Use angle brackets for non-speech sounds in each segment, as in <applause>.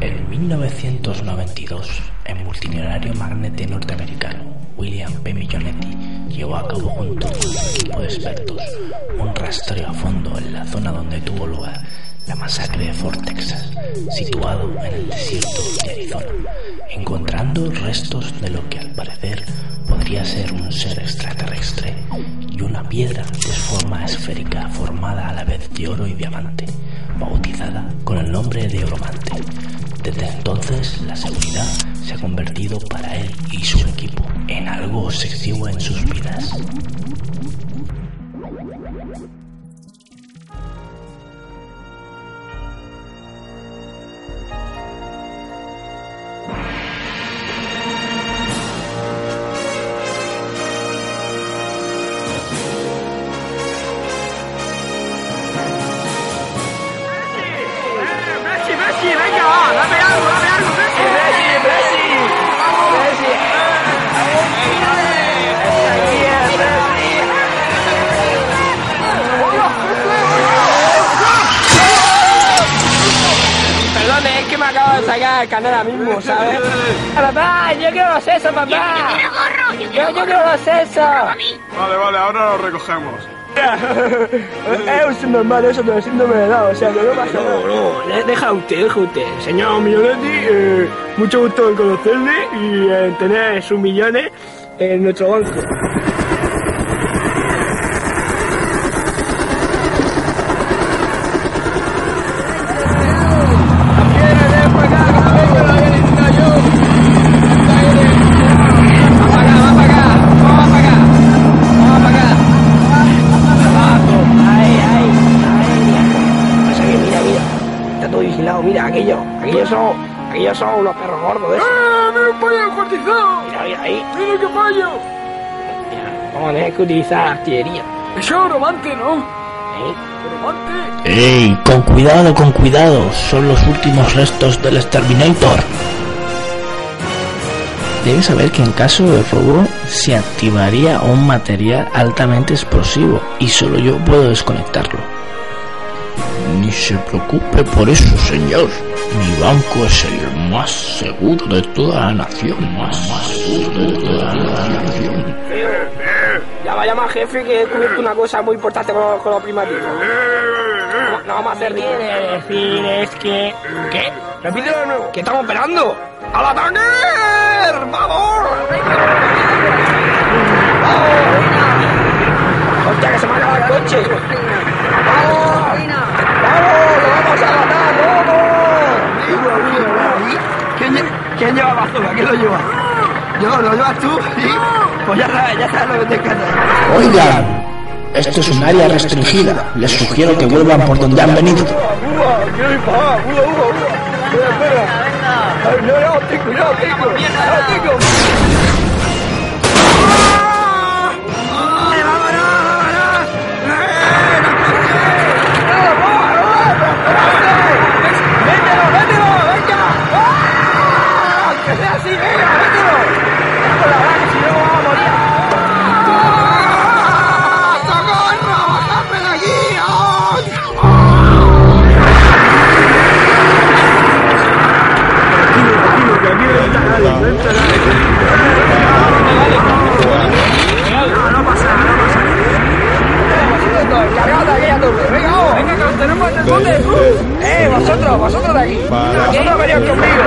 En 1992, el multimillonario magnate norteamericano William P. Millonetti llevó a cabo junto a un equipo de expertos un rastreo a fondo en la zona donde tuvo lugar la masacre de Fort Texas, situado en el desierto de Arizona, encontrando restos de lo que al parecer podría ser un ser extraterrestre y una piedra de forma esférica formada a la vez de oro y diamante, algo obsesivo en sus vidas. Es que me acabo de sacar el canal ahora mismo, ¿sabes? Papá, yo quiero los sesos, papá. Yo, yo quiero los sesos. Vale, vale, ahora lo recogemos. <laughs> Es un subnormal eso del síndrome de Down, o sea, que no pasa nada. No, no, de- deja usted, deja usted. Señor Millonetti, eh, mucho gusto en conocerle y en tener sus millones en nuestro banco. Vigilado, mira, aquello, aquellos son, aquellos son unos perros gordos de esos. ¡Ah, mira un pollo descuartizado! Mira, mira ahí, ¡Mira qué pollo! mira, vamos a tener que utilizar artillería. Eso es romante, ¿no? Romante. ¡Ey! Con cuidado, con cuidado. Son los últimos restos del Exterminator. Debes saber que en caso de robo se activaría un material altamente explosivo y solo yo puedo desconectarlo. Ni se preocupe por eso, señor. Mi banco es el más seguro de toda la nación. Más seguro de toda la nación. Ya va a llamar jefe que he descubierto una cosa muy importante con, los- con los primativos. No, no vamos a hacer quiere decir es que... ¿Qué? Repítelo de nuevo. ¿Qué estamos esperando? ¡Al ataque! ¡Vamos! ¡Hostia, que se me ha acabado el coche! ¡Vamos! ¡Vamos! ¡Lo vamos a matar! ¡Vamos! ¿Quién, lle- quién lleva bazooka? ¿Quién lo? Yo, ¿lo llevas tú? ¿Sí? Pues ya sabes, ya sabes lo que hacer. Oigan, esto es un área restringida. Les sugiero que vuelvan por donde han venido. ¡Uva! ¡Quiero disparar! ¡Uva, ¡Ah! ¡Que sea así! ¡Venga, en la vaca, si no vamos a morir! ¡Ah! ¡Socorro! ¡Bajadme de aquí! ¡Cargad aquella torre! ¡Venga, vamos! ¡Venga, que los tenemos en el bote! ¡Eh, vosotros! ¡Vosotros de aquí! ¡Vosotros venid conmigo!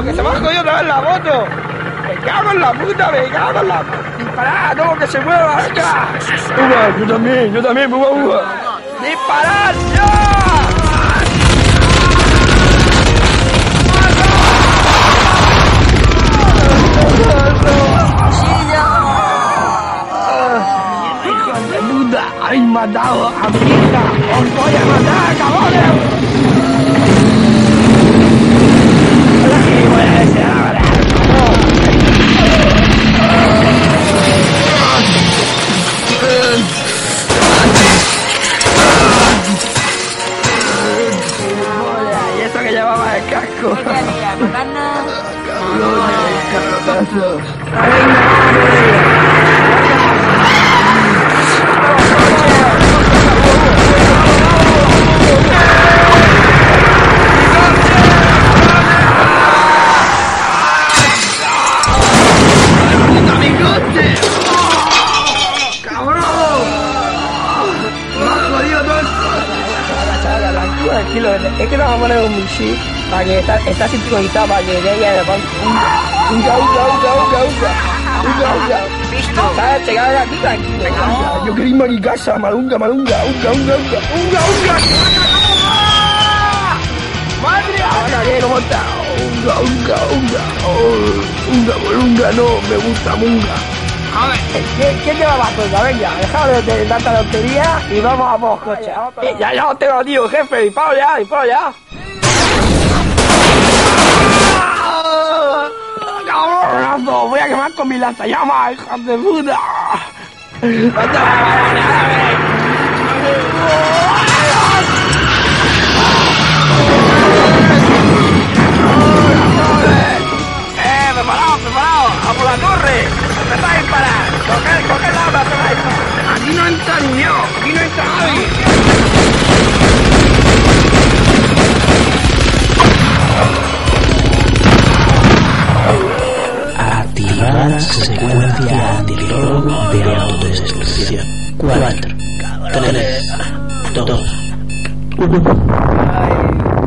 ¡Que se ha jodido otra vez la moto! ¡Me cago la puta! ¡Me cago en la... ¡Disparad! ¡Todo que se mueva! ¡Uva! ¡Yo también! ¡Yo también! ¡Uva, uva! ¡Disparad ya! ¡Hijos de puta! ¡Habéis matado a! ¡Os voy a matar, cabrones! Es que te vamos a poner un misil para que está, está para que llegue de. Unga, unga, unga, unga, unga, unga. Unga, unga. ¿Sabes? Te quedas aquí tranquilo. Unga. Yo quería a mi casa, malunga, malunga, unga, unga, unga, unga, unga. ¡Madre! Ahora que está. Unga, unga, unga. Oh, unga, malunga, no, me gusta munga. A ver, ¿quién, quién lleva la cosa? Venga, dejad de, de tanta tontería y vamos a por. Eh, ya, ya os tengo, tío, jefe, disparo ya, disparo ya. ¡Ah! ¡Cabronazo! Voy a quemar con mi lanzallamas, hijas de puta. ¡Eh, Ay.